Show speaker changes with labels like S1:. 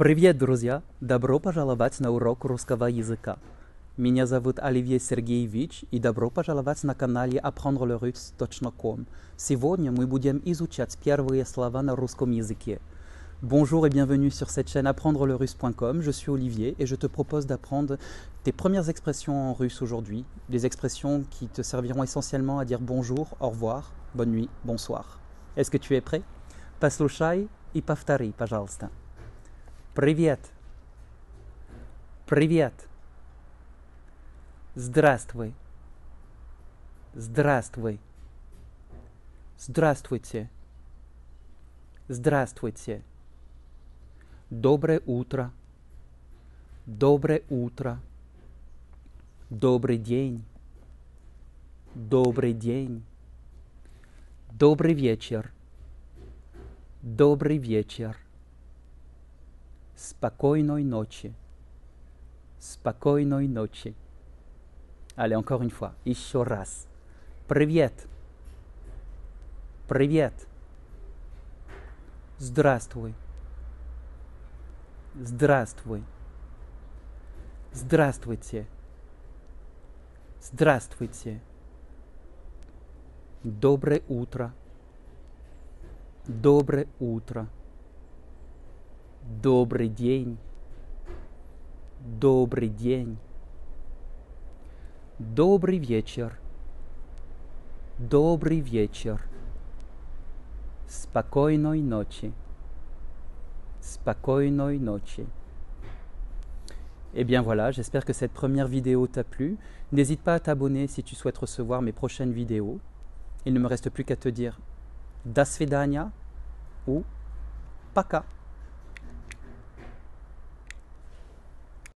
S1: Привет, друзья! Добро пожаловать на урок русского языка. Меня зовут Оливье Сергеевич и добро пожаловать на канале apprendre-le-russe.com. Сегодня мы будем изучать первые слова на русском языке. Bonjour et bienvenue sur cette chaîne apprendre-le-russe.com. Je suis Olivier et je te propose d'apprendre tes premières expressions en russe aujourd'hui. Des expressions qui te serviront essentiellement à dire bonjour, au revoir, bonne nuit, bonsoir. Est-ce que tu es prêt? Послушай и повтори, пожалуйста. Привет. Привет. Здравствуй. Здравствуй. Здравствуйте. Здравствуйте. Доброе утро. Доброе утро. Добрый день. Добрый день. Добрый вечер. Добрый вечер. Спокойной ночи. Спокойной ночи. Allez, encore une fois. Еще раз. Привет. Привет. Здравствуй. Здравствуй. Здравствуйте. Здравствуйте. Доброе утро. Доброе утро. Добрый день. Добрый день. Добрый вечер. Добрый вечер. Спокойной ночи. Спокойной ночи. Et bien voilà, j'espère que cette première vidéo t'a plu. N'hésite pas à t'abonner si tu souhaites recevoir mes prochaines vidéos. Il ne me reste plus qu'à te dire Das svidania ou Paka.